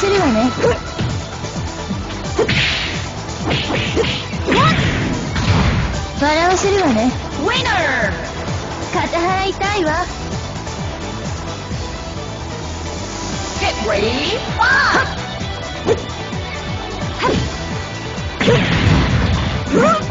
するわね笑わせるわねウィナー肩払いたいわ Get ready, fight!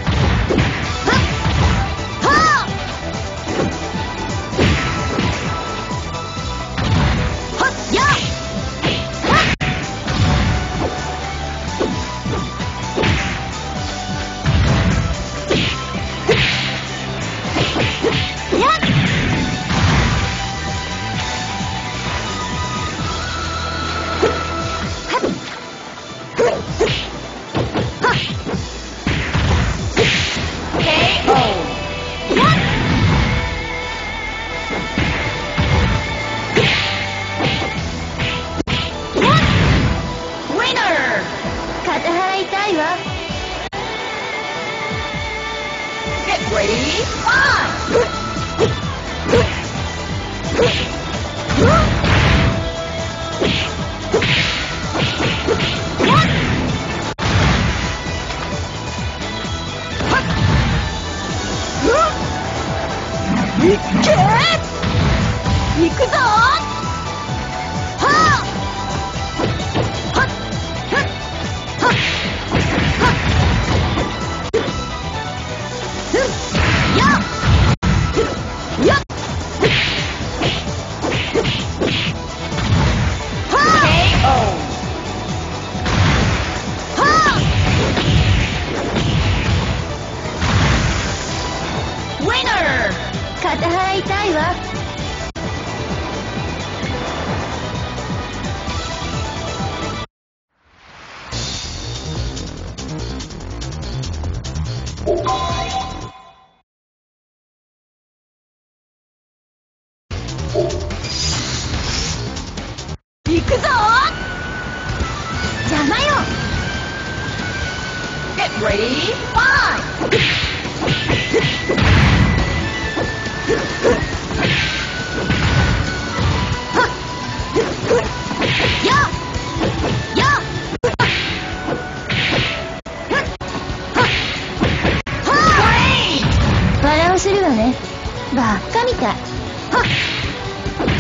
バカみたいはっ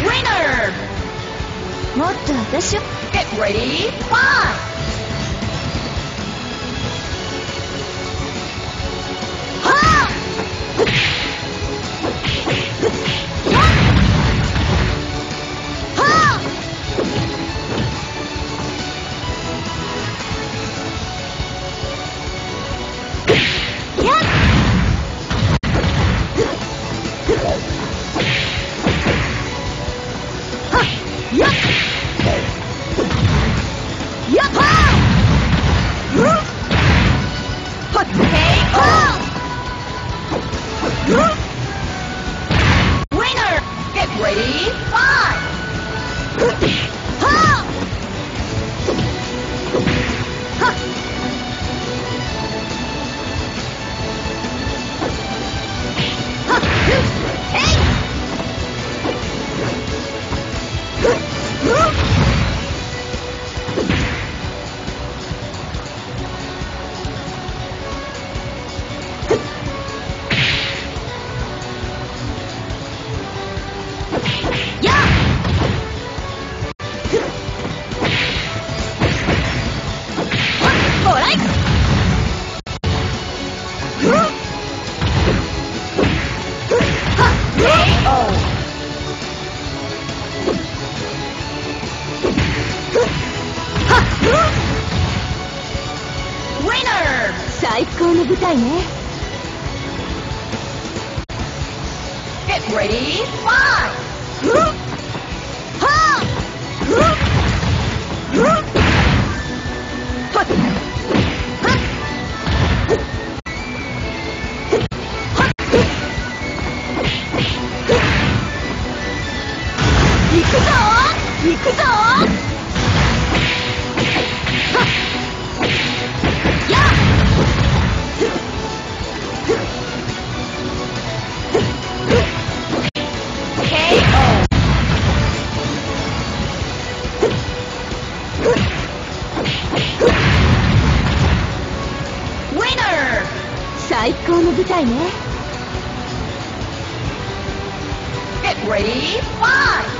Winner! もっと私を Get ready, 5! いね。three, five.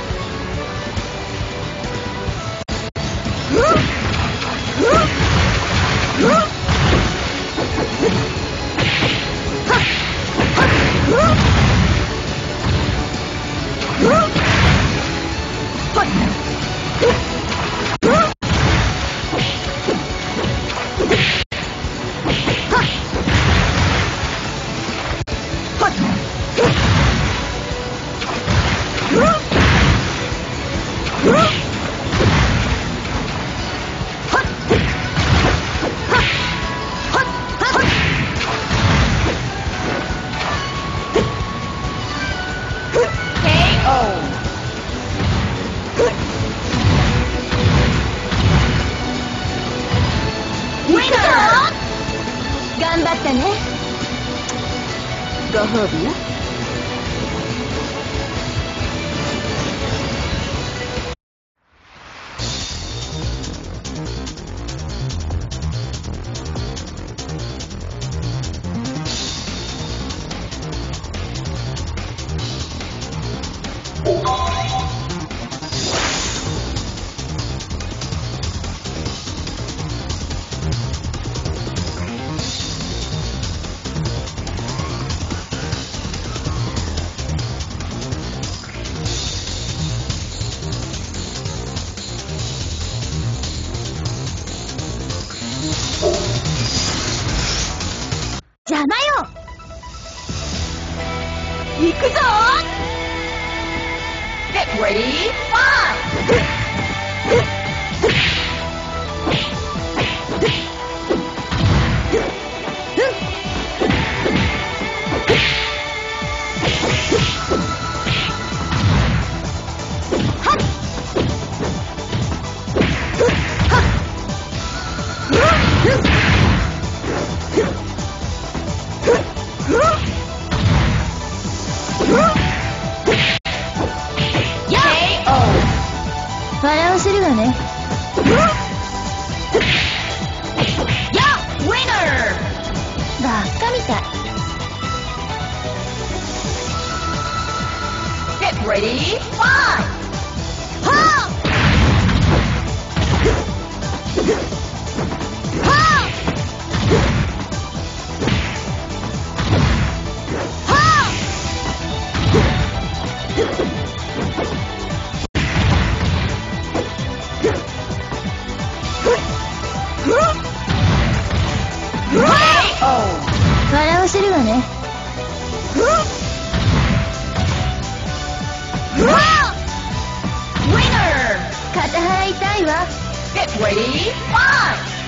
Get ready, fire!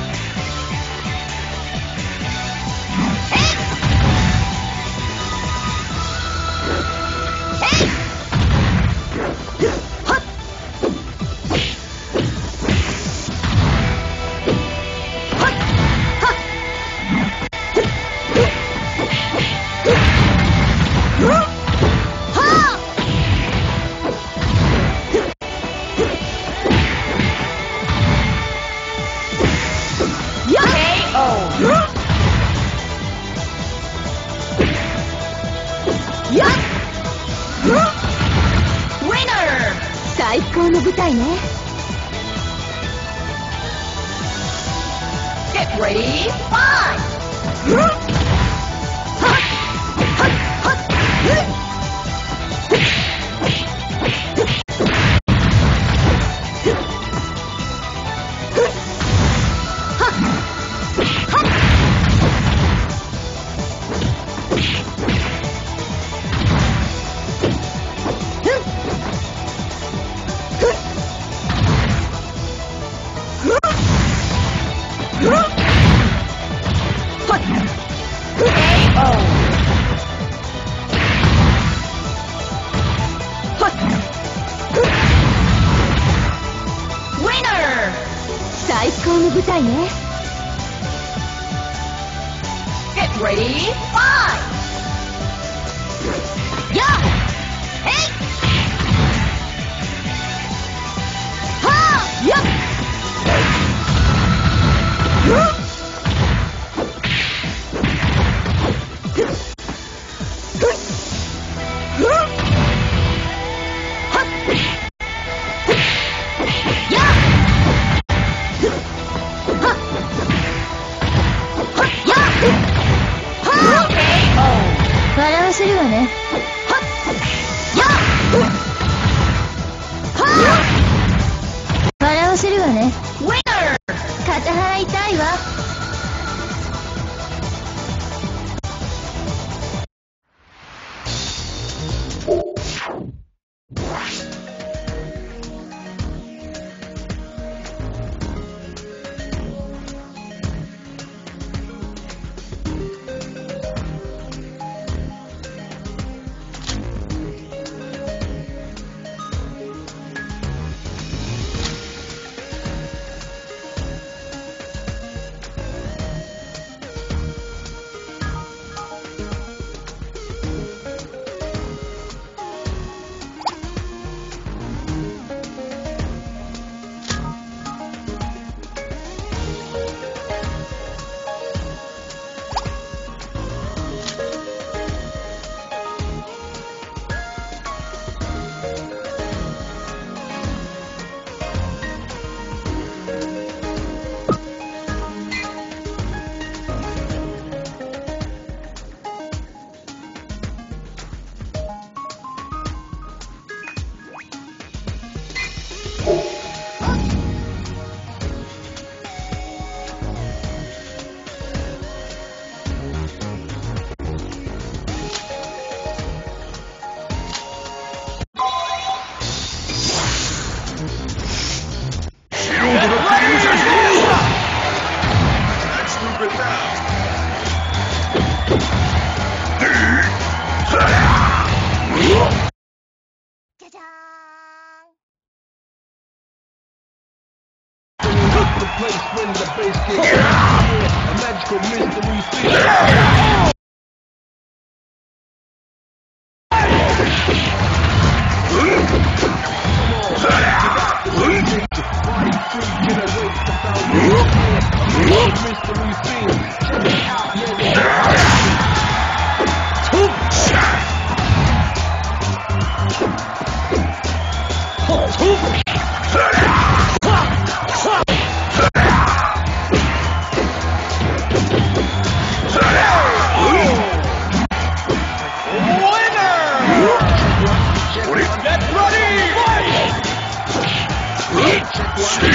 たいね。Get ready, f i three, five. Yeah! 谁